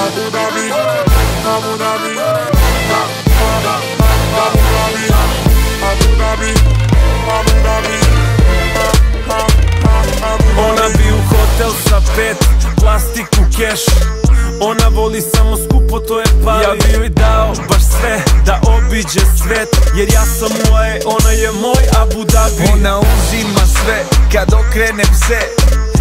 Abu Dhabi, Abu Dhabi, Abu Dhabi, Abu Dhabi, Abu Dhabi, Ona bi u hotel sa pet, plastiku keš Ona voli samo skupo, to je pali Ja bi joj dao baš sve, da obiđe svet Jer ja sam moje, ona je moj Abu Dhabi. Ona uzima sve, kad okrenem se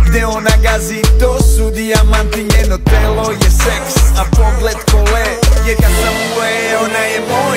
Gde ona gazi, to su dijamanti Njeno telo je seks, a pogled kole Jer ja sam moje, ona je moj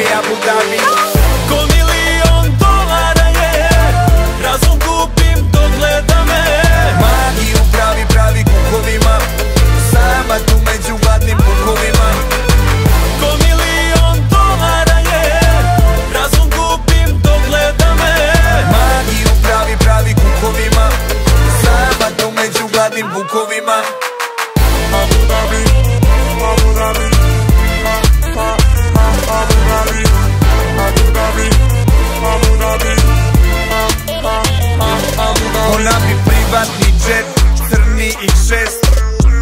Ona bi privatni jet, crni i šest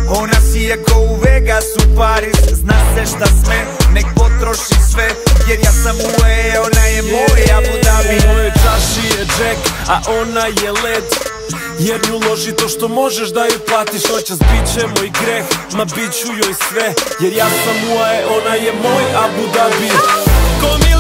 Ona si je ko u Vegas u Paris Zna se šta sme, nek potroši sve Jer ja sam u E, ona je moj Abu Dhabi. U mojoj čaši je Jack, a ona je led Jer nju loži to što možeš da ju platiš. Noćas bit će moj greh, ma bit ću joj sve. Jer ja sam UAE, ona je moj Abu Dhabi. Ko